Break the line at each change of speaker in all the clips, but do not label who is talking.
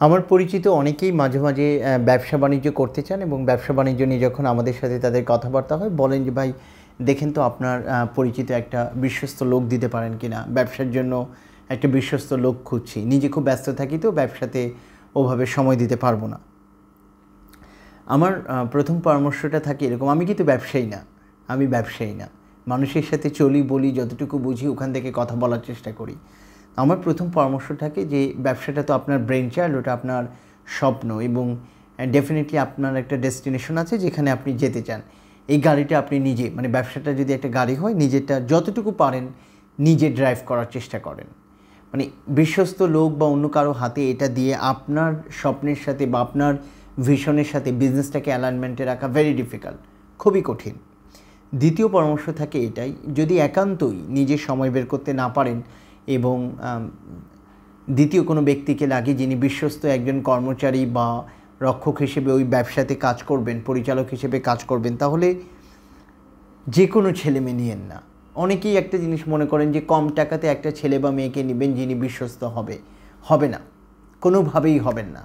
আমার পরিচিত অনেকেই মাঝে মাঝে ব্যবসা বাণিজ্য করতে চান এবং ব্যবসা বাণিজ্য নিয়ে যখন আমাদের সাথে তাদের কথাবার্তা হয়, বলেন যে, ভাই, দেখেন তো আপনার পরিচিত একটা বিশ্বস্ত লোক দিতে পারেন কি না ব্যবসার জন্য একটা বিশ্বস্ত লোক খুঁজছি। নিজে খুব ব্যস্ত থাকি তো, ব্যবসাতে ওভাবে সময় দিতে পারব না। আমার প্রথম পরামর্শটা থাকে এরকম, আমি কিন্তু ব্যবসায়ী না। আমি ব্যবসায়ী না। মানুষের সাথে চলি, বলি, যতটুকু বুঝি, ওখান থেকে কথা বলার চেষ্টা করি। আমার প্রথম পরামর্শ থাকে যে ব্যবসাটা তো আপনার ব্রেন চাইল্ড ওটা আপনার স্বপ্ন এবং ডেফিনেটলি আপনার একটা ডেস্টিনেশন আছে যেখানে আপনি যেতে চান। এই গাড়িটা আপনি নিজে মানে ব্যবসাটা যদি একটা গাড়ি হয়, নিজেরটা যতটুকু পারেন, নিজে ড্রাইভ করার চেষ্টা করেন। মানে বিশ্বস্ত লোক বা অন্য কারও হাতে এটা দিয়ে আপনার স্বপ্নের সাথে বা আপনার ভিশনের সাথে বিজনেসটাকে অ্যালাইনমেন্টে রাখা ভেরি ডিফিকাল্ট খুবই কঠিন। দ্বিতীয় পরামর্শ থাকে এটাই, যদি একান্তই নিজে সময় বের করতে না পারেন এবং দ্বিতীয় কোনো ব্যক্তিকে লাগে যিনি বিশ্বস্ত একজন কর্মচারী বা রক্ষক হিসেবে ওই ব্যবসাতে কাজ করবেন, পরিচালক হিসেবে কাজ করবেন, তাহলে যে কোনো ছেলে মেয়ে নিয়েন না। অনেকেই একটা জিনিস মনে করেন যে কম টাকাতে একটা ছেলে বা মেয়েকে নেবেন যিনি বিশ্বস্ত হবে হবে না, কোনোভাবেই হবেন না।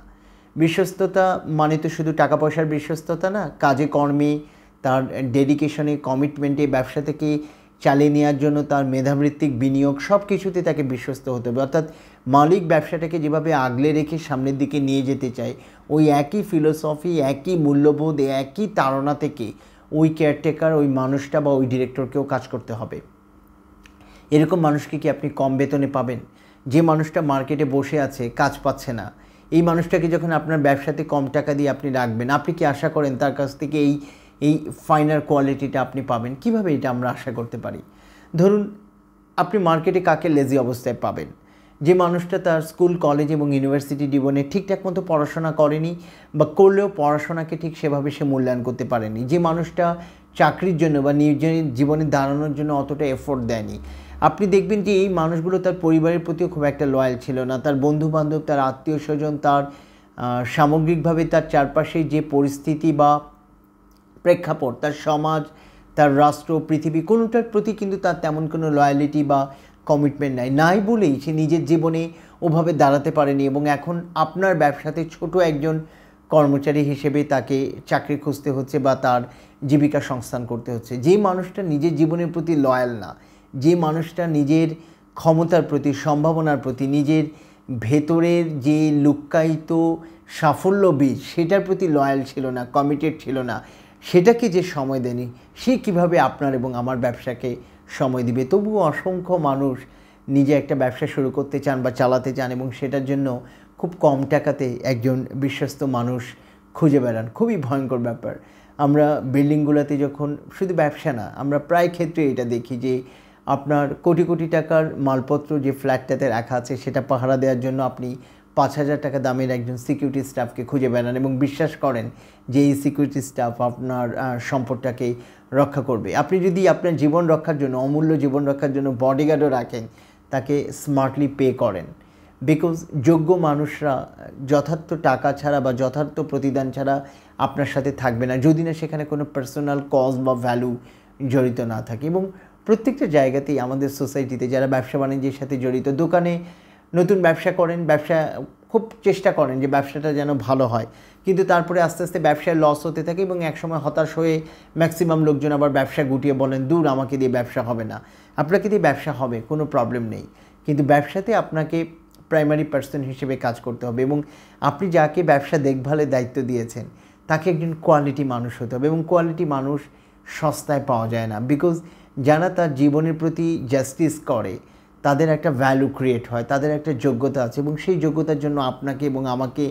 বিশ্বস্ততা মানে তো শুধু টাকা পয়সার বিশ্বস্ততা না, কাজে কর্মে, তার ডেডিকেশনে কমিটমেন্টে ব্যবসা থেকে চালিয়ে নেওয়ার জন্য তার মেধাবৃত্তিক বিনিয়োগ সব কিছুতে তাকে বিশ্বস্ত হতে হবে। অর্থাৎ মালিক ব্যবসাটাকে যেভাবে আগলে রেখে সামনের দিকে নিয়ে যেতে চায়, ওই একই ফিলোসফি একই মূল্যবোধ, একই তাড়না থেকে ওই কেয়ারটেকার ওই মানুষটা বা ওই ডিরেক্টরকেও কাজ করতে হবে। এরকম মানুষকে কি আপনি কম বেতনে পাবেন? যে মানুষটা মার্কেটে বসে আছে, কাজ পাচ্ছে না। এই মানুষটাকে যখন আপনার ব্যবসাতে কম টাকা দিয়ে আপনি রাখবেন, আপনি কি আশা করেন তার কাছ থেকে এই এই ফাইনার কোয়ালিটিটা আপনি পাবেন। কীভাবে এটা আমরা আশা করতে পারি? ধরুন, আপনি মার্কেটে কাকে লেজি অবস্থায় পাবেন? যে মানুষটা তার স্কুল কলেজ এবং ইউনিভার্সিটি জীবনে ঠিকঠাক মতো পড়াশোনা করেনি বা করলেও পড়াশোনাকে ঠিক সেভাবে সে মূল্যায়ন করতে পারেনি। যে মানুষটা চাকরির জন্য বা নিজের জীবনে দাঁড়ানোর জন্য অতটা এফোর্ট দেয়নি। আপনি দেখবেন যে এই মানুষগুলো তার পরিবারের প্রতিও খুব একটা লয়াল ছিল না। তার বন্ধু বান্ধব তার আত্মীয় স্বজন তার সামগ্রিকভাবে তার চারপাশে যে পরিস্থিতি বা প্রেক্ষাপট, তার সমাজ, তার রাষ্ট্র, পৃথিবী, কোনোটার প্রতি কিন্তু তার তেমন কোনো লয়ালিটি বা কমিটমেন্ট নাই। নাই বলেই সে নিজের জীবনে ওভাবে দাঁড়াতে পারেনি এবং এখন আপনার ব্যবসাতে ছোট একজন কর্মচারী হিসেবে তাকে চাকরি খুঁজতে হচ্ছে বা তার জীবিকা সংস্থান করতে হচ্ছে। যে মানুষটা নিজের জীবনের প্রতি লয়াল না, যে মানুষটা নিজের ক্ষমতার প্রতি, সম্ভাবনার প্রতি, নিজের ভেতরের যে লুক্কায়িত সাফল্য বীজ, সেটার প্রতি লয়াল ছিল না কমিটেড ছিল না সেটাকে যে সময় দেনি সে কীভাবে আপনার এবং আমার ব্যবসাকে সময় দিবে? তবুও অসংখ্য মানুষ নিজে একটা ব্যবসা শুরু করতে চান বা চালাতে চান এবং সেটার জন্য খুব কম টাকাতে একজন বিশ্বস্ত মানুষ খুঁজে বেড়ান। খুবই ভয়ঙ্কর ব্যাপার। আমরা বিল্ডিংগুলোতে যখন, শুধু ব্যবসা না, আমরা প্রায় ক্ষেত্রে এটা দেখি যে আপনার কোটি কোটি টাকার মালপত্র যে ফ্ল্যাটটাতে রাখা আছে, সেটা পাহারা দেওয়ার জন্য আপনি পাঁচ হাজার টাকা দামের একজন সিকিউরিটি স্টাফকে খুঁজে বেড়ান এবং বিশ্বাস করেন যে এই সিকিউরিটি স্টাফ আপনার সম্পদটাকে রক্ষা করবে। আপনি যদি আপনার জীবন রক্ষার জন্য, অমূল্য জীবন রক্ষার জন্য বডিগার্ডও রাখেন, তাকে স্মার্টলি পে করেন। বিকজ যোগ্য মানুষরা যথার্থ টাকা ছাড়া বা যথার্থ প্রতিদান ছাড়া আপনার সাথে থাকবে না, যদি না সেখানে কোনো পার্সোনাল কজ বা ভ্যালু জড়িত না থাকে। এবং প্রত্যেকটা জায়গাতেই আমাদের সোসাইটিতে যারা ব্যবসা বাণিজ্যের সাথে জড়িত, দোকানে নতুন ব্যবসা করেন, ব্যবসা খুব চেষ্টা করেন যে ব্যবসাটা যেন ভালো হয়। কিন্তু তারপরে আস্তে আস্তে ব্যবসায় লস হতে থাকে এবং একসময় হতাশ হয়ে ম্যাক্সিমাম লোকজন আবার ব্যবসা গুটিয়ে বলেন, দূর, আমাকে দিয়ে ব্যবসা হবে না। আপনাকে দিয়ে ব্যবসা হবে, কোনো প্রবলেম নেই। কিন্তু ব্যবসাতে আপনাকে প্রাইমারি পার্সন হিসেবে কাজ করতে হবে এবং আপনি যাকে ব্যবসা দেখভালের দায়িত্ব দিয়েছেন, তাকে একজন কোয়ালিটি মানুষ হতে হবে এবং কোয়ালিটি মানুষ সস্তায় পাওয়া যায় না। বিকজ যারা তার জীবনের প্রতি জাস্টিস করে তাদের একটা ভ্যালু ক্রিয়েট হয়, তাদের একটা যোগ্যতা আছে এবং সেই যোগ্যতার জন্য আপনাকে এবং আমাকে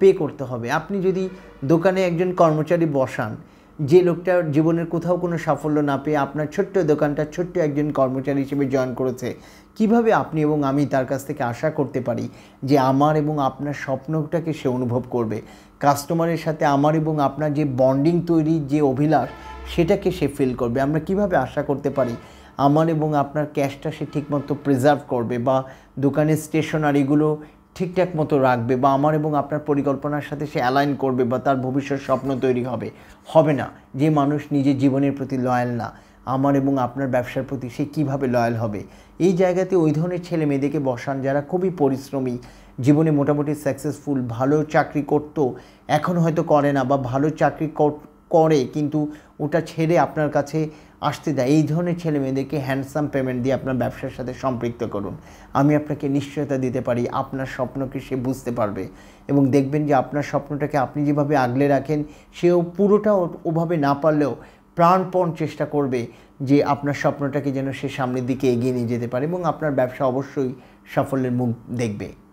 পে করতে হবে। আপনি যদি দোকানে একজন কর্মচারী বসান, যে লোকটার জীবনের কোথাও কোনো সাফল্য না পেয়ে আপনার ছোট্ট দোকানটা ছোট্ট একজন কর্মচারী হিসেবে জয়েন করেছে, কীভাবে আপনি এবং আমি তার কাছ থেকে আশা করতে পারি যে আমার এবং আপনার স্বপ্নটাকে সে অনুভব করবে? কাস্টমারের সাথে আমার এবং আপনার যে বন্ডিং তৈরির যে অভিলাষ, সেটাকে সে ফিল করবে। আমরা কীভাবে আশা করতে পারি আমার এবং আপনার ক্যাশটা সে ঠিকমতো প্রিজার্ভ করবে বা দোকানের স্টেশনারিগুলো ঠিকঠাক মতো রাখবে বা আমার এবং আপনার পরিকল্পনার সাথে সে অ্যালাইন করবে বা তার ভবিষ্যৎ স্বপ্ন তৈরি হবে। হবে না। যে মানুষ নিজের জীবনের প্রতি লয়াল না, আমার এবং আপনার ব্যবসার প্রতি সে কীভাবে লয়াল হবে? এই জায়গাতে ওই ধরনের ছেলে মেয়েদেরকে বসান যারা খুবই পরিশ্রমী, জীবনে মোটামুটি সাকসেসফুল ভালো চাকরি করতো, এখন হয়তো করে না বা ভালো চাকরি কর- কিন্তু ওটা ছেড়ে আপনার কাছে আসতে দেয়। এই ধরনের ছেলে মেয়েদেরকে হ্যান্ডসাম পেমেন্ট দিয়ে আপনার ব্যবসার সাথে সম্পৃক্ত করুন। আমি আপনাকে নিশ্চয়তা দিতে পারি, আপনার স্বপ্নকে সে বুঝতে পারবে এবং দেখবেন যে আপনার স্বপ্নটাকে আপনি যেভাবে আগলে রাখেন, সেও পুরোটা ওভাবে না পারলেও প্রাণপণ চেষ্টা করবে যে আপনার স্বপ্নটাকে যেন সে সামনের দিকে এগিয়ে নিয়ে যেতে পারে এবং আপনার ব্যবসা অবশ্যই সাফল্যের মুখ দেখবে।